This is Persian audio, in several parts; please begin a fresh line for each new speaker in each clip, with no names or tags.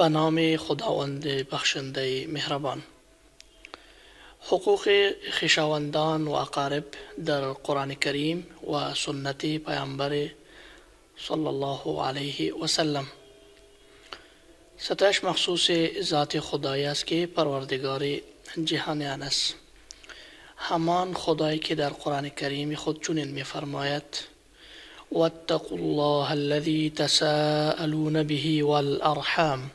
به نام خداوند بخشنده مهربان. حقوق خیشاوندان و اقارب در قرآن کریم و سنت پیامبر صلی الله علیه و سلم. ستش مخصوص ذات خدای است که پروردگار جهانیان است. همان خدایی که در قرآن کریم خود چنین میفرماید واتقوا الله الذي تساءلون به والأرحام.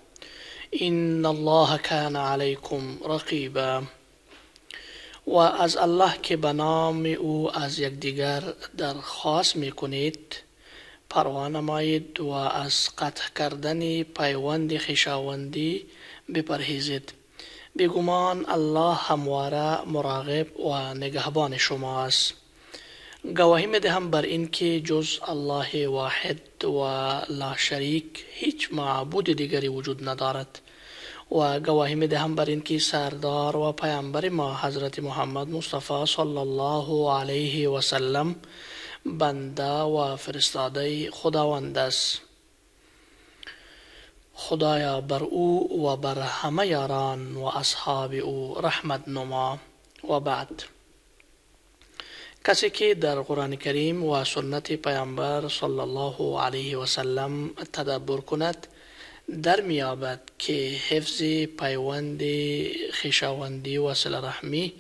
إن الله كان عليكم رقيبا و از الله که به نام او از یکدیگر درخواست می کنید پروا نمایید و از قطع کردن پیوند خیشاوندی بپرهیزید بگمان الله همواره مراقب و نگهبان شما است گواهی می دهم بر اینکه جز الله واحد و لا شریک هیچ معبود دیگری وجود ندارد. و گواهی می دهم بر اینکه سردار و پیامبر ما حضرت محمد مصطفی صلی الله علیه و سلم بنده و فرستاده خداوند است. خدایا بر او و بر همه یاران و اصحاب او رحمت نما. و بعد. کسی که در قرآن کریم و سنت پیامبر صلی الله علیه و سلم تدبر کند در میابد که حفظ پیوند خیشاوندی و رحمی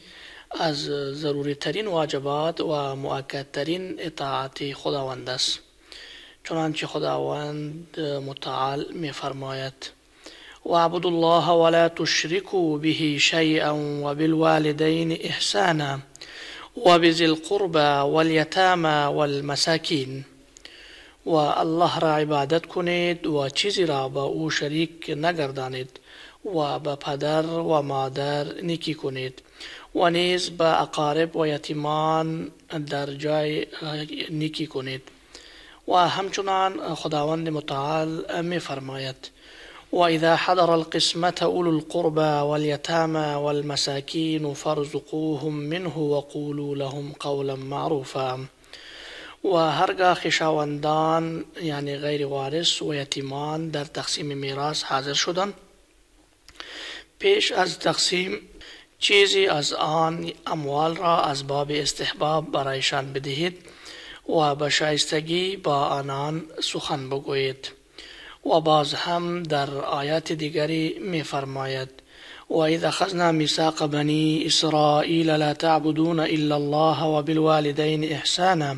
از ضروری ترین واجبات و مؤکد ترین اطاعت خداوند است. چنانچه خداوند متعال می فرماید وعبدوا الله ولا تشركوا به شيئا وبالوالدين إحسانا وبذي القربى واليتامى والمساكين. و را عبادت کنید و چیزی را با أو شریک نگردانید و به پدر و مادر نیکی کنید و نیز به اقارب و یتیمان در جای نیکی کنید و همچنان خداوند متعال می فرماید وإذا حضر القسمة أولو القربى واليتامى والمساكين فارزقوهم منه وقولوا لهم قولا معروفا. و خشاوندان یعنی غیر وارث و در تقسیم میراث حاضر شدند. پیش از تقسیم چیزی از آن اموال را از باب استحباب برایشان بدهید و به شایستگی با آنان سخن بگویید. و باز هم در آیات دیگری می فرماید و اذا خزنا میثاق بنی اسرائیل لا تعبدون الا الله وبالوالدين احسانا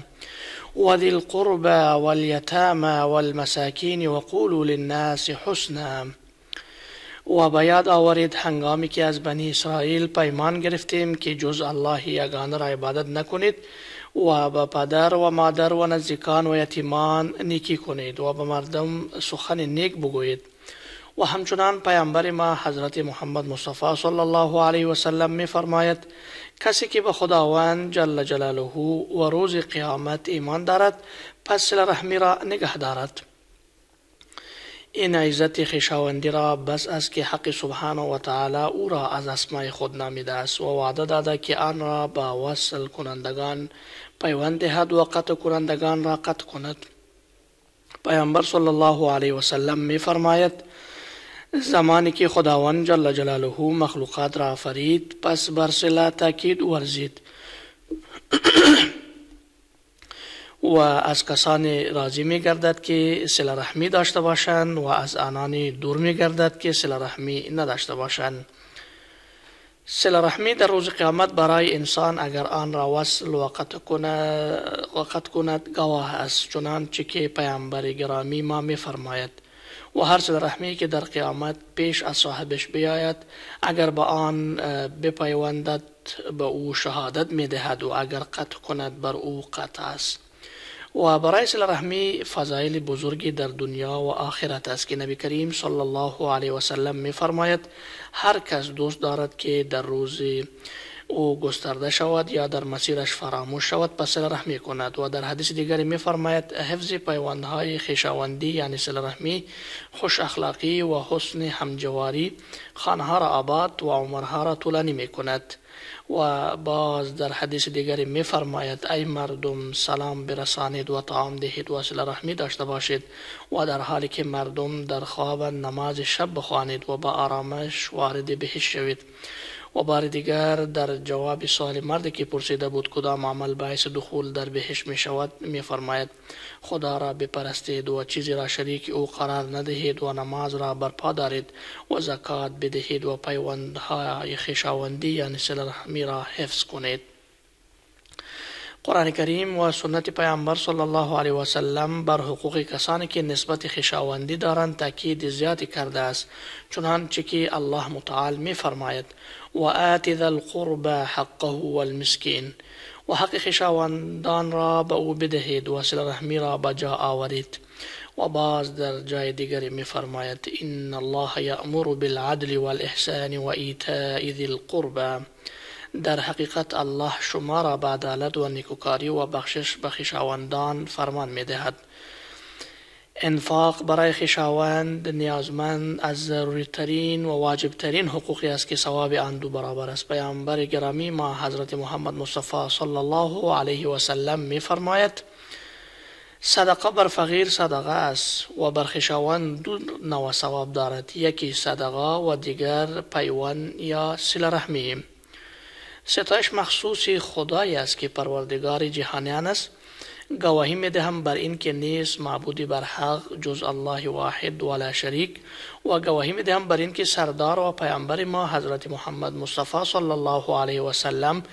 وذي القربى واليتامى والمساكين وقولوا للناس حسنا. و باید آورید هنگامی که از بنی اسرائیل پیمان گرفتیم که جز الله یگانه را عبادت نکنید ва ба падар ва мадар ва наздикан ва ятиман некӣ кунед ва ба мардум сухани нек бугӯед. Ва ҳамчунан паямбари ма ҳазрати муҳаммад мустафо сали аллоҳу алайҳи васалам мефармояд касе ки ба худованд ҷалла ҷалалуҳу ва рӯзи қиёмат имон дорад пас силараҳмиро нигаҳ дорад. این عزت خیشاوندی را بس است که حق سبحانه و تعالی او را از اسمای خود نامیده است. و وعده داده که آن را با وصل کنندگان پیوند دهد و قطع کنندگان را قطع کند. پیامبر صلی الله علیه و سلم می فرماید زمانی که خداوند جل جلاله مخلوقات را فرید پس بر صله تاکید ورزید. و از کسان راضی می گردد که سل رحمی داشته باشند و از آنان دور می گردد که سل رحمی نداشته باشند. سل رحمی در روز قیامت برای انسان اگر آن را وصل و قطع کند, قطع کند گواه است. چنانچه که پیامبر گرامی ما می فرماید. و هر سل رحمی که در قیامت پیش از صاحبش بیاید اگر به آن بپیوندد به او شهادت می دهد و اگر قطع کند بر او قطع است. و برای سل رحمی فضایل بزرگی در دنیا و آخرت است که نبی کریم صلی الله علیه و سلم می فرماید هر کس دوست دارد که در روز او گسترده شود یا در مسیرش فراموش شود پس رحمی کند و در حدیث دیگری می فرماید حفظ پیوندهای خیشاوندی یعنی سل رحمی خوش اخلاقی و حسن همجواری خانها را آباد و عمرها را طولانی می کند و باز در حدیث دیگری می فرماید ای مردم سلام برسانید و طعام دهید و سل رحمی داشته باشید و در حالی که مردم در خواب نماز شب بخوانید و با آرامش وارد بهش شوید ва баҳри дигар дар ҷавоби суоли марде ки пурсида буд кудам амал баъиси духул дар беҳишт мешавад мефармояд. Худоро бипарастед ва чизеро шарики ӯ қарар надиҳед ва намазро барпа даред ва закат бидиҳед ва пайвандҳои хешавандӣ яъне силараҳмиро ҳифз кунед. قرآن کریم و سنت پیامبر صلی الله علیه و سلم بر حقوق کسانی که نسبت خشاوندی دارند تأکید زیادی کرده است. چنانچه که الله متعال می فرماید و آت ذا القربى حقه والمسکین. و حق خشاوندان را به أو بدهید و صله رحمی را به جا آورید. و باز در جای دیگری می فرماید ان الله یأمر بالعدل والإحسان و ایتاء ذی القربى در حقیقت الله شما را به عدالت و نیکوکاری و بخشش به خیشاوندان فرمان می دهد انفاق برای خیشاوند نیازمند از ضروری ترین و واجب ترین حقوقی است که ثواب آن دو برابر است. پیامبر گرامی ما حضرت محمد مصطفی صلی الله علیه و سلم می فرماید صدقه بر فقیر صدقه است و بر خیشاوند دو نوع ثواب دارد یکی صدقه و دیگر پیوند یا سل رحمی ستایش مخصوص خدای است که پروردگار جهانیان است. گواهی می دهم بر این که نیست معبودی بر حق جز الله واحد ولا شریک. و گواهی می دهم بر این که سردار و پیامبر ما حضرت محمد مصطفی صلی الله علیه و سلم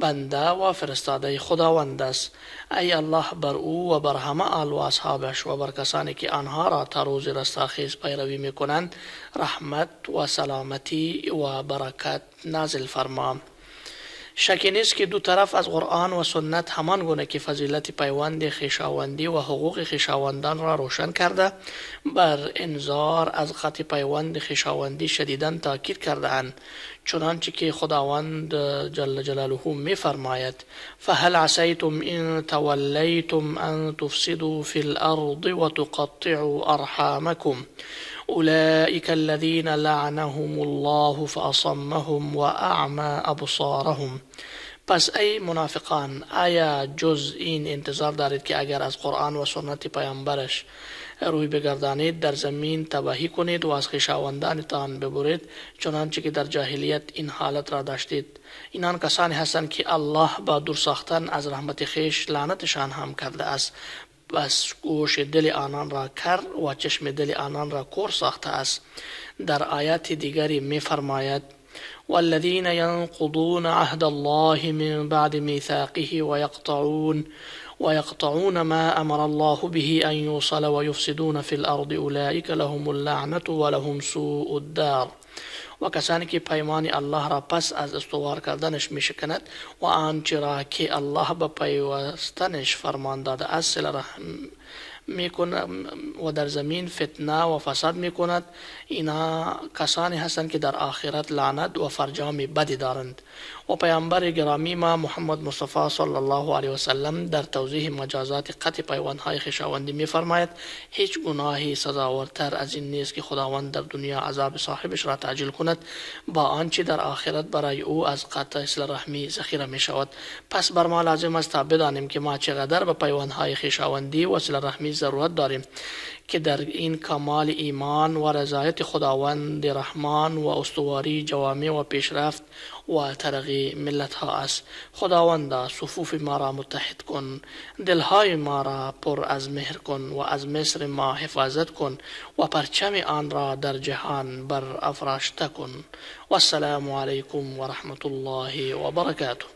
بنده و فرستاده خداوند است. ای الله بر او و بر همه آل و اصحابش و بر کسانی که آنها را تا روز رستاخیز پیروی می کنند رحمت و سلامتی و برکت نازل فرما. شکی نیست که دو طرف از قرآن و سنت همان گونه که فضیلت پیوند خیشاوندی و حقوق خیشاوندان را روشن کرده بر انظار از خط پیوند خیشاوندی شدیدن تاکید کرده اند. چنانچه که خداوند جل جلاله می فرماید فهل عسیتم ان تولیتم ان تفسدوا فی الارض و تقطعوا ارحامکم. أولئك الذين لعنهم الله فأصمهم وأعمى أبصارهم. پس ای منافقان آیا جز این انتظار دارید که اگر از قرآن و سنت پیامبرش روی بگردانید در زمین تباهی کنید و از خیشاوندانتان ببرید چنانچه که در جاهلیت این حالت را داشتید. اینان کسانی هستند که الله با دور ساختن از رحمت خیش لعنتشان هم کرده است. بس گوش دل آنان را کر و چشم دل آنان را کور ساخته است. در آیات دیگری می فرماید والذين ينقضون عهد الله من بعد ميثاقه ويقطعون ويقطعون ما أمر الله به أن يوصل ويفسدون في الأرض أولئك لهم اللعنة ولهم سوء الدار. و کسانی که پیمان الله را پس از استوار کردنش می شکند و آنچه را که الله به پیوستنش فرمان داده است می و در زمین فتنه و فساد می کند اینا کسانی هستند که در آخرت لعنت و فرجام بدی دارند. و پیامبر گرامی ما محمد مصطفی صلی الله علیه و سلم در توضیح مجازات قطع پیوندهای خشاوندی می فرماید هیچ گناهی سزاورتر از این نیست که خداوند در دنیا عذاب صاحبش را تعجیل کند. با آنچه در آخرت برای او از قطع اصل رحمی ذخیره می شود پس بر ما لازم است تا بدانیم که ما چقدر به پیوندهای خشاوندی و اصل رحمی ضرورت داریم که در این کمال ایمان و رضایت خداوند رحمان و استواری جوامع و پیشرفت و ترقی ملت ها است. خداوندا صفوف ما را متحد کن دلهای ما را پر از مهر کن و از مصر ما حفاظت کن و پرچم آن را در جهان بر افراشته کن. السلام علیکم و رحمت الله و برکاته.